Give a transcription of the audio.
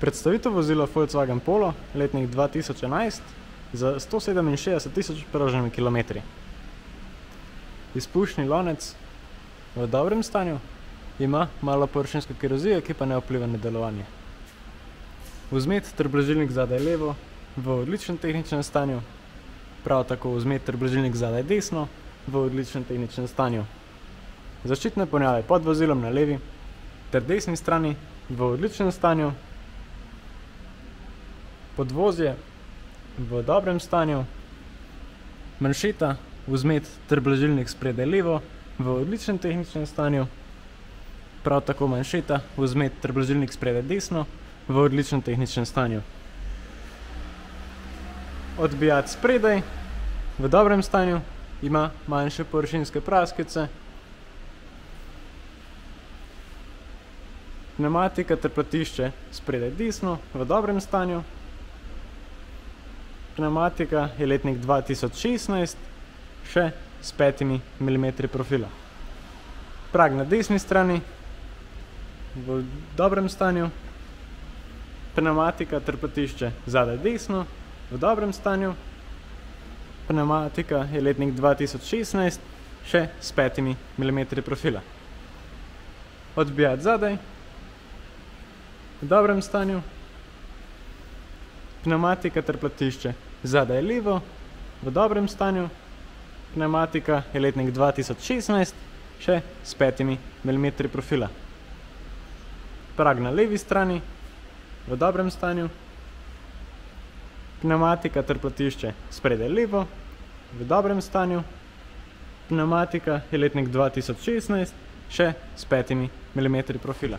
Predstavitev vozila Volkswagen Polo, letnik 2011, za 167 tisoč prevoženimi kilometri. Izpušni lonec v dobrem stanju, ima malo površinske korozije, ki pa ne vpliva na delovanje. Vzmet ter blažilnik zadaj levo v odličnem tehničnem stanju, prav tako vzmet ter blažilnik zadaj desno v odličnem tehničnem stanju. Zaščitne ponjave pod vozilom na levi ter desni strani v odličnem stanju. Podvozje v dobrem stanju. Manšeta, vzmet ter blažilnik spredaj levo v odličnem tehničnem stanju. Prav tako manšeta, vzmet ter blažilnik spredaj desno v odličnem tehničnem stanju. Odbijač spredaj v dobrem stanju, ima manjše površinske praskice. Pnevmatika ter platišče spredaj desno v dobrem stanju. Pnevmatika je letnik dva tisoč šestnajst, še s petimi milimetri profila. Prag na desni strani v dobrem stanju. Pnevmatika ter platišče zadaj desno v dobrem stanju. Pnevmatika je letnik dva tisoč šestnajst, še s petimi milimetri profila. Odbijač zadaj v dobrem stanju. Pnevmatika ter platišče zadaj levo v dobrem stanju. Pnevmatika je letnik dva tisoč šestnajst, še s petimi milimetri profila. Prag na levi strani v dobrem stanju. Pnevmatika ter platišče spredaj levo v dobrem stanju. Pnevmatika je letnik dva tisoč šestnajst, še s petimi milimetri profila.